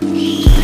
Bye.